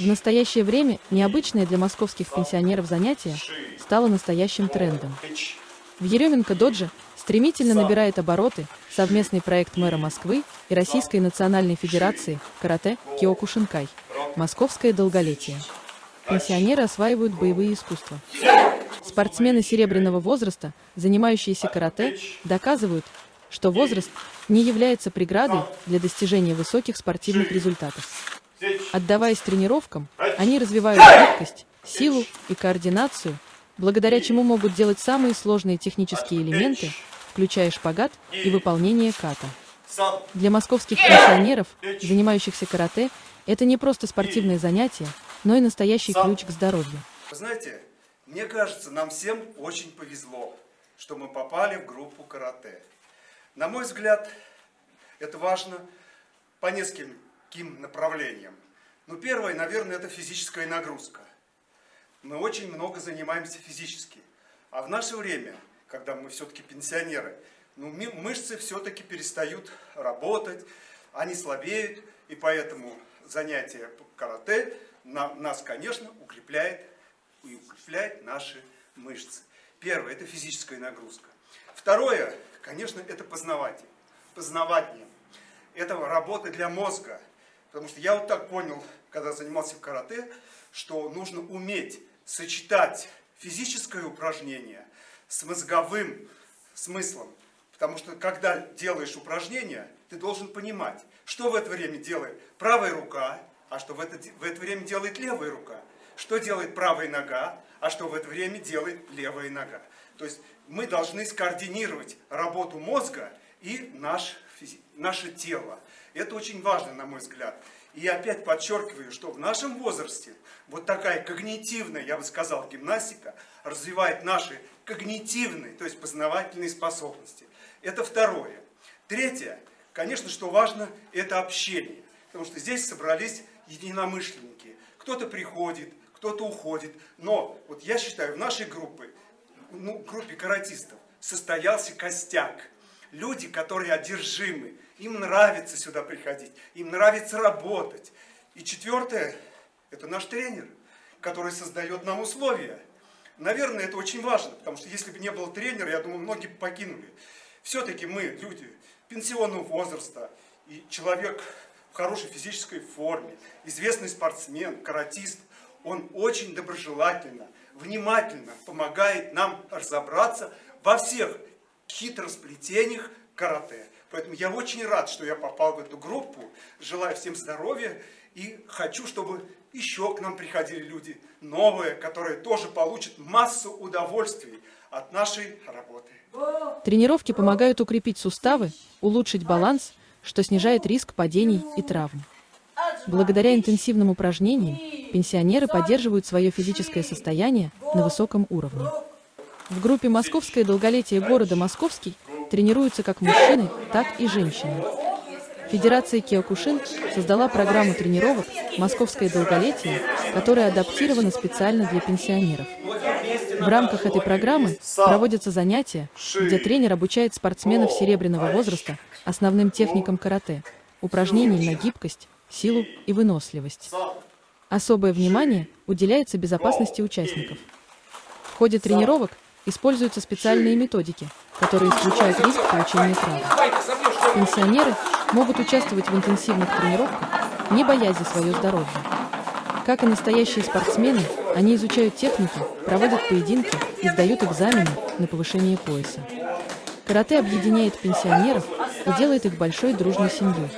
В настоящее время необычное для московских пенсионеров занятие стало настоящим трендом. В Еременко-Додже стремительно набирает обороты совместный проект мэра Москвы и Российской национальной федерации карате Киокушинкай «Московское долголетие». Пенсионеры осваивают боевые искусства. Спортсмены серебряного возраста, занимающиеся карате, доказывают, что возраст не является преградой для достижения высоких спортивных результатов. Отдаваясь тренировкам, они развивают гибкость, силу и координацию, благодаря чему могут делать самые сложные технические элементы, включая шпагат и выполнение ката. Для московских пенсионеров, занимающихся карате, это не просто спортивное занятие, но и настоящий ключ к здоровью. Вы знаете, мне кажется, нам всем очень повезло, что мы попали в группу карате. На мой взгляд, это важно по нескольким направлениям. Ну, первое, наверное, это физическая нагрузка. Мы очень много занимаемся физически. А в наше время, когда мы все-таки пенсионеры, ну, мышцы все-таки перестают работать, они слабеют, и поэтому занятие по карате нас, конечно, укрепляет и укрепляет наши мышцы. Первое – это физическая нагрузка. Второе, конечно, это познаватель. Познавание. Это работа для мозга. Потому что я вот так понял, когда занимался в карате, что нужно уметь сочетать физическое упражнение с мозговым смыслом. Потому что когда делаешь упражнение, ты должен понимать, что в это время делает правая рука, а что в это, в это время делает левая рука. Что делает правая нога, а что в это время делает левая нога. То есть мы должны скоординировать работу мозга и наш, наше тело. Это очень важно, на мой взгляд. И опять подчеркиваю, что в нашем возрасте вот такая когнитивная, я бы сказал, гимнастика развивает наши когнитивные, то есть познавательные способности. Это второе. Третье, конечно, что важно, это общение. Потому что здесь собрались единомышленники. Кто-то приходит, кто-то уходит. Но вот я считаю, в нашей группе, ну, группе каратистов состоялся костяк. Люди, которые одержимы, им нравится сюда приходить, им нравится работать. И четвертое, это наш тренер, который создает нам условия. Наверное, это очень важно, потому что если бы не было тренера, я думаю, многие бы покинули. Все-таки мы, люди пенсионного возраста, и человек в хорошей физической форме, известный спортсмен, каратист, он очень доброжелательно, внимательно помогает нам разобраться во всех хитросплетениях карате. Поэтому я очень рад, что я попал в эту группу. Желаю всем здоровья и хочу, чтобы еще к нам приходили люди новые, которые тоже получат массу удовольствий от нашей работы. Тренировки помогают укрепить суставы, улучшить баланс, что снижает риск падений и травм. Благодаря интенсивным упражнениям пенсионеры поддерживают свое физическое состояние на высоком уровне. В группе «Московское долголетие города Московский» тренируются как мужчины, так и женщины. Федерация Киокушин создала программу тренировок «Московское долголетие», которая адаптирована специально для пенсионеров. В рамках этой программы проводятся занятия, где тренер обучает спортсменов серебряного возраста основным техникам карате, упражнениям на гибкость, силу и выносливость. Особое внимание уделяется безопасности участников. В ходе тренировок используются специальные методики, которые исключают риск получения травм. Пенсионеры могут участвовать в интенсивных тренировках, не боясь за свое здоровье. Как и настоящие спортсмены, они изучают техники, проводят поединки и сдают экзамены на повышение пояса. Карате объединяет пенсионеров и делает их большой дружной семьей.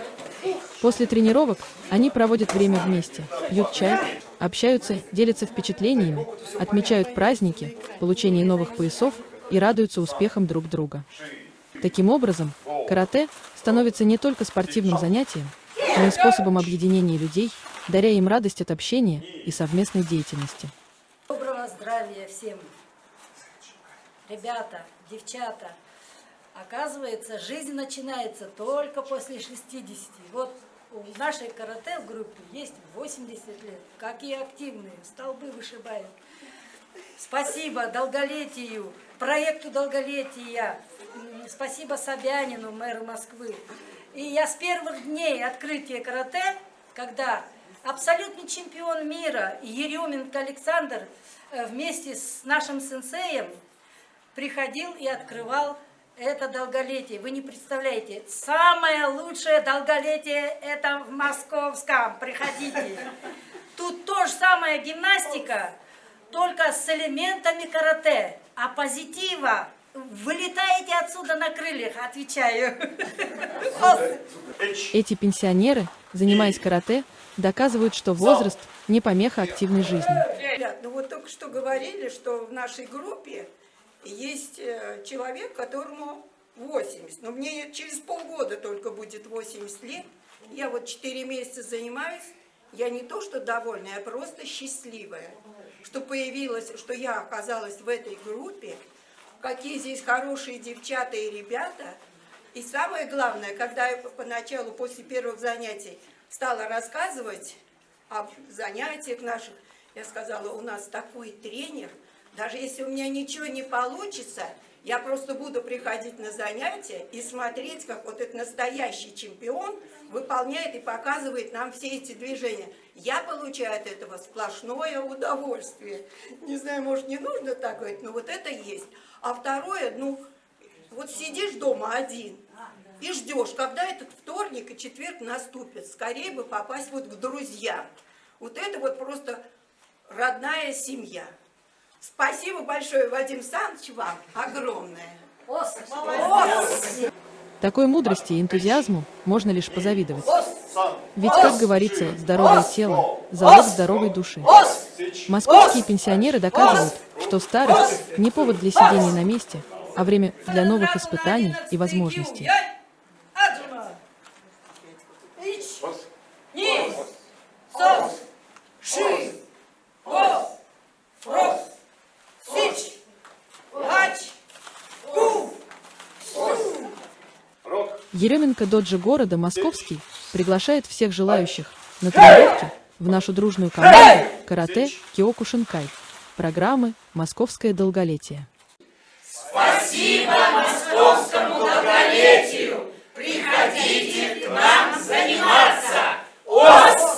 После тренировок они проводят время вместе, пьют чай, общаются, делятся впечатлениями, отмечают праздники, получение новых поясов и радуются успехам друг друга. Таким образом, карате становится не только спортивным занятием, но и способом объединения людей, даря им радость от общения и совместной деятельности. Доброго здравия всем! Ребята, девчата, оказывается, жизнь начинается только после 60. Вот в нашей карате в группе есть 80 лет, как и активные, столбы вышибают. Спасибо долголетию, проекту долголетия, спасибо Собянину, мэру Москвы. И я с первых дней открытия карате, когда абсолютный чемпион мира Еременко Александр э, вместе с нашим сенсеем приходил и открывал это долголетие. Вы не представляете, самое лучшее долголетие это в московском. Приходите. Тут то же самое гимнастика, только с элементами карате, а позитива. Вылетаете отсюда на крыльях, отвечаю. Эти пенсионеры, занимаясь карате, доказывают, что возраст не помеха активной жизни. Ну вот только что говорили, что в нашей группе есть э, человек, которому 80. Но мне через полгода только будет 80 лет. Я вот 4 месяца занимаюсь. Я не то что довольна, я просто счастливая, что появилась, что я оказалась в этой группе. Какие здесь хорошие девчата и ребята. И самое главное, когда я поначалу, после первых занятий, стала рассказывать об занятиях наших, я сказала, у нас такой тренер, даже если у меня ничего не получится, я просто буду приходить на занятия и смотреть, как вот этот настоящий чемпион выполняет и показывает нам все эти движения. Я получаю от этого сплошное удовольствие. Не знаю, может, не нужно так говорить, но вот это есть. А второе, ну, вот сидишь дома один и ждешь, когда этот вторник и четверг наступит. Скорее бы попасть вот к друзьям. Вот это вот просто родная семья. Спасибо большое, Вадим Саныч, вам огромное. Такой мудрости и энтузиазму можно лишь позавидовать. Ведь, как говорится, здоровое тело – залог здоровой души. Московские пенсионеры доказывают, что старость – не повод для сидения на месте, а время для новых испытаний и возможностей. Еременко Доджи города Московский приглашает всех желающих на тренировки в нашу дружную команду карате киоку, шинкай. программы «Московское долголетие». Спасибо московскому долголетию! Приходите к нам заниматься! Ос!